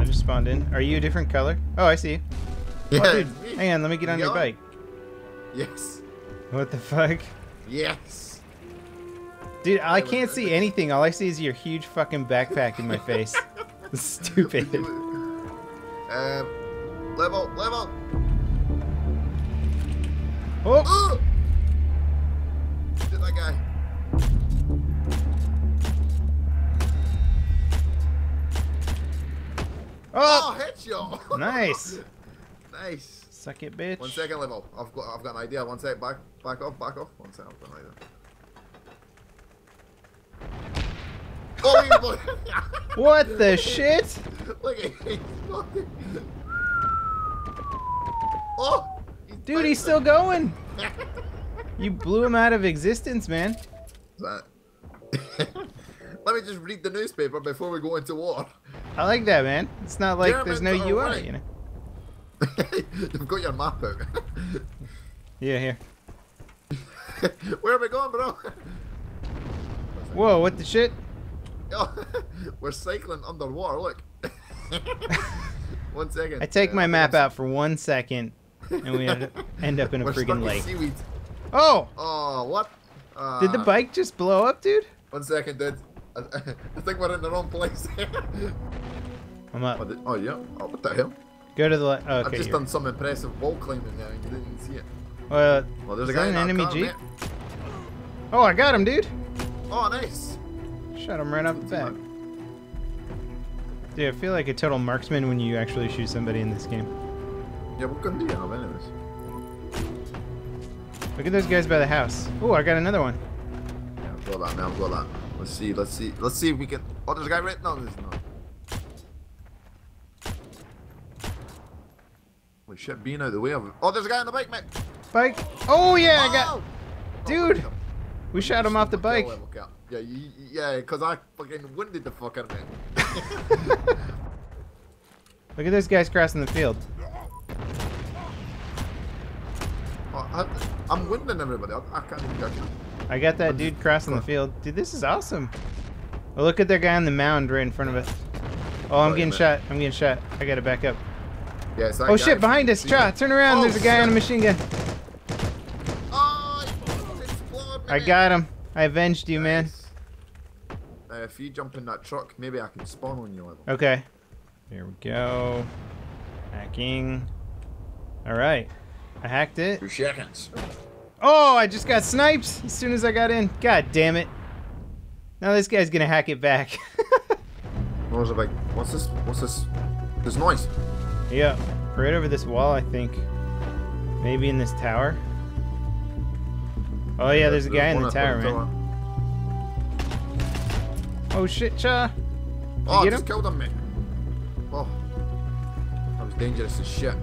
I just spawned in. Are you a different color? Oh, I see you. Yeah, oh, dude, hang on. Let me get You on your bike. Yes. What the fuck? Yes. Dude, I can't see anything. All I see is your huge fucking backpack in my face. Stupid. Um, level, level. Oh, Oh! Oh, Oh, headshot. nice. nice. Suck it, bitch. One second level. I've got I've got an idea. One sec. Back back off. Back off. One sec. I've got an idea. Oh. What the shit? look at him. Oh, Dude, he's still going. You blew him out of existence, man. That. Let me just read the newspaper before we go into war. I like that, man. It's not like there's no Germans UI, right. you know. You've got your map out. Yeah, here. Where are we going, bro? Whoa, what the shit? Oh, We're cycling underwater. Look. One second. I take Uh, my map out for one second, and we end up, in a We're freaking in lake. Seaweed. Oh, Oh, what? Uh, did the bike just blow up, dude? One second, dude. I, I think we're in the wrong place. I'm oh, up. the- oh, yeah. Oh, what the hell? Go to the left. Oh, I've just here. done some impressive wall climbing there and you didn't see it. Uh, Well, there's a guy an enemy car, Jeep? oh, I got him, dude. Oh, nice. Shot him right off the bat. Dude, I feel like a total marksman when you actually shoot somebody in this game. Yeah, we're gonna do it anyways. Look at those guys by the house. Oh, I got another one. Yeah, I've that now. I've that. Let's see. Let's see. Let's see if we can. Oh, there's a guy right now. There's not. Holy shit, being out of the way of. Oh, there's a guy on the bike, mate. Bike. Oh yeah, I got. Oh! Dude, Oh, We shot him off the bike. kill level cap. Yeah, you, yeah, because I fucking winded the fuck out of him. Look at those guys crossing the field. Oh, I, I'm winding everybody. I, I can't even get you. I got that dude crossing the field. Dude, this is awesome. Oh, look at that guy on the mound right in front of us. Oh, I'm Oh, getting shot. I'm getting shot. I gotta back up. Yeah, Oh shit, behind us. Cha, turn around. Oh, There's a guy on a machine gun. Oh, he fucking exploded, I got him. I avenged you, man. Uh, if you jump in that truck, maybe I can spawn on your level. Okay. Here we go. Hacking. Alright. I hacked it. Two seconds. Oh, I just got sniped as soon as I got in. God damn it. Now this guy's gonna hack it back. Was like? What's this? What's this? This noise. yeah. Right over this wall, I think. Maybe in this tower. Oh yeah, there's a guy in the tower, man. Oh shit, Cha. Oh, I get just him? killed him, mate. Oh, that was dangerous as shit.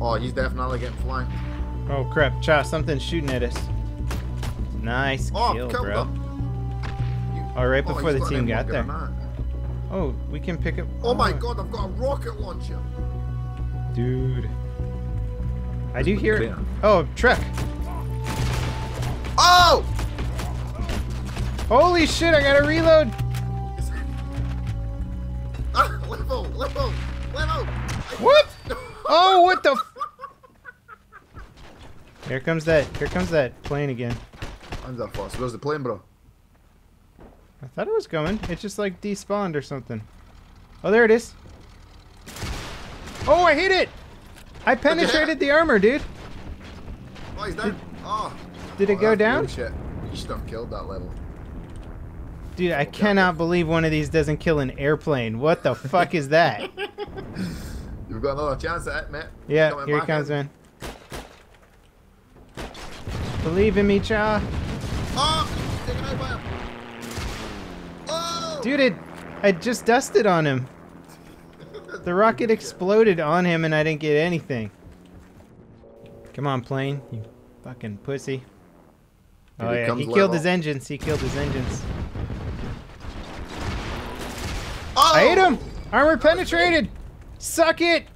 Oh, he's definitely getting flanked. Oh crap, Cha, something's shooting at us. Nice Oh, kill, bro. him. You- Oh, right oh, before he's the team got there. Oh, we can pick up. Oh my god, I've got a rocket launcher. dude. I do hear. clear. Oh, truck. Oh! Holy shit! I gotta reload. Ah, level, level, level. What? Oh, what the? Here comes that. Here comes that plane again. When's that fast? Where's the plane, bro? I thought it was coming. It just like despawned or something. Oh, there it is. Oh, I hit it. I penetrated the armor, dude. Oh, he's down. Oh. Did it Oh, go down? Shit. You should have killed that level. Dude, I cannot believe one of these doesn't kill an airplane. What the fuck is that? You've got another chance at it, mate. Yeah, here back comes, in. man. Believe in me, Cha. Oh, taken out by him. Oh, Dude, it, I just dusted on him. The rocket exploded on him and I didn't get anything. Come on, plane, you fucking pussy. Here Oh he yeah, comes, he killed level. his engines. He killed his engines. Oh! I hit him. Armor penetrated. Suck it.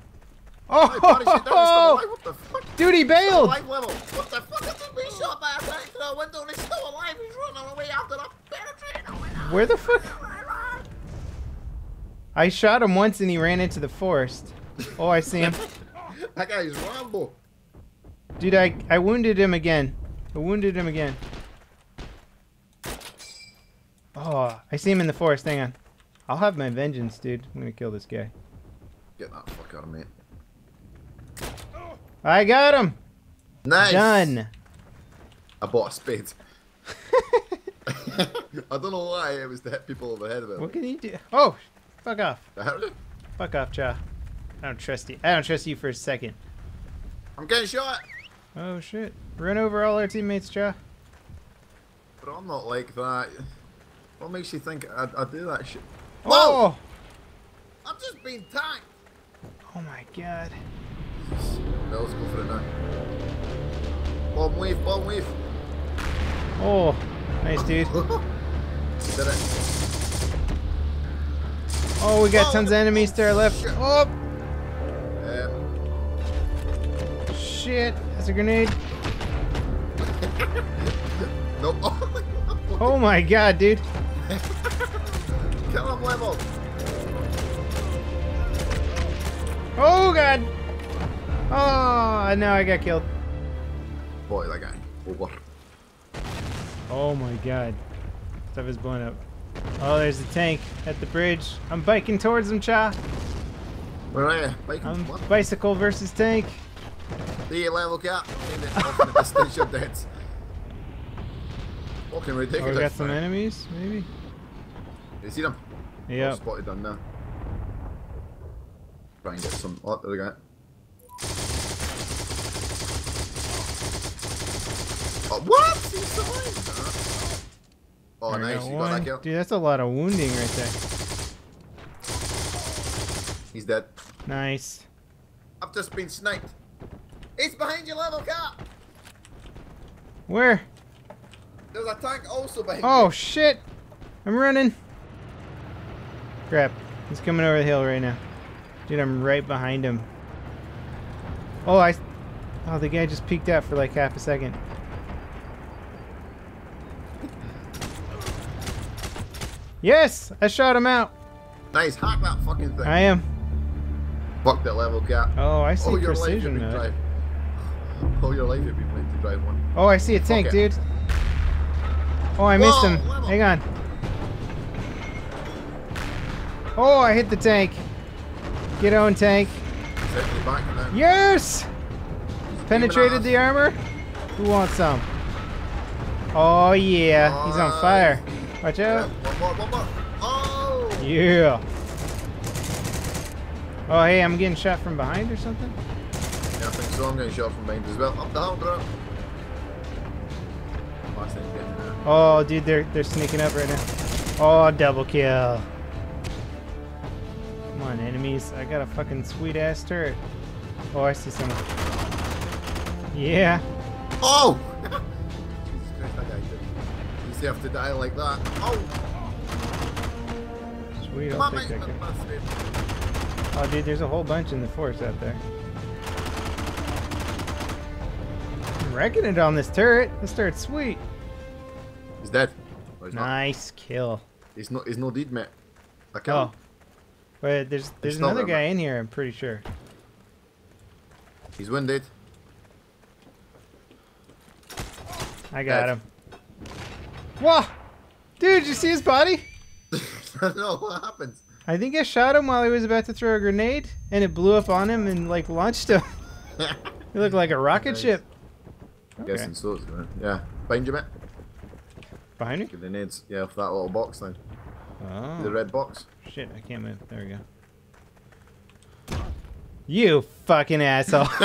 Oh, hey, buddy, shit down, he's still Oh. What the fuck? dude, he bailed. Level. What the fuck? Is being shot by a tank through a window and he's still alive? He's running away after that penetrating. Oh. Where the fuck? I shot him once and he ran into the forest. Oh, I see him. That guy's Rambo. Dude, I, I wounded him again. I wounded him again. Oh, I see him in the forest. Hang on. I'll have my vengeance, dude. I'm gonna kill this guy. Get that fuck out of me. I got him! Nice. Done. I bought a spade. I don't know why it was to hit people over the head with What can you do? Oh, fuck off. Fuck off, Cha. I don't trust you. I don't trust you for a second. I'm getting shot, Oh, shit. Run over all our teammates, Cha. but I'm not like that. What makes you think I, I do that shit? Oh! Whoa! Oh! I'm just being tanked. Oh my god. No, let's go for it now. Bomb wave, bomb wave. Oh, nice, dude. Did it. Oh, we got Oh, tons of enemies to our left. shit. Oh, Um, shit. That's a grenade. nope. Oh my god, dude. Kill him level. Oh god. Oh, now I got killed. Boy, that guy. Over. Oh my god. Stuff is blowing up. Oh, there's a tank at the bridge. I'm biking towards him, Cha. Where are you? Biking? I'm what? bicycle versus tank. The level cap. End it off in the distance, you're dead. Walking Oh, ridiculous. we got some enemies, maybe? You see them? Yeah. Spotted them now. Try and get some. Oh, there we go. Oh, what? He survived that. Oh, There nice. go. You got that kill? Dude, that's a lot of wounding right there. He's dead. Nice. I've just been sniped. He's behind you, level cap. Where? There's a tank also behind Oh you. shit! I'm running. Crap. He's coming over the hill right now. Dude, I'm right behind him. Oh, I. Oh, the guy just peeked out for like half a second. Yes! I shot him out. Nice. Hack that fucking thing. I am. Fuck that level cap. Oh, I see All your precision been mode. driving. All your life you've been playing to drive one. Oh, I see a tank, it. dude. Oh, I missed Whoa, him. level. Hang on. Oh, I hit the tank. Get on, tank. Yes! Penetrated the armor? Who wants some? Oh yeah, he's on fire. Watch out. One more, one more. Oh! Yeah. Oh hey, I'm getting shot from behind or something? Yeah, I think so. I'm getting shot from behind as well. Up the hill, bro. Oh, Last thing getting there. Oh dude, they're they're sneaking up right now. Oh, double kill. Come on, enemies. I got a fucking sweet ass turret. Oh, I see someone. Yeah. Oh! Jesus Christ, that guy did. You still have to die like that. Oh! I'll on, take mate. that. Oh dude, there's a whole bunch in the forest out there. I'm wrecking it on this turret. This turret's sweet. He's dead. He's not. Nice kill. He's not. he's not deed, mate. I killed Oh. But there's there's another there, guy in here, I'm pretty sure. He's wounded. I got Dead. him. Whoa! Dude, you see his body? no, what happens? I think I shot him while he was about to throw a grenade, and it blew up on him and like launched him. He looked like a rocket Nice. ship. Okay. Guessing so. Gonna, yeah. Behind you, mate. Behind me? Grenades. Yeah, for that little box thing. Oh. The Oh. red box. Shit, I can't move. There we go. You fucking asshole.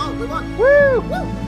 Oh, we won! Woo!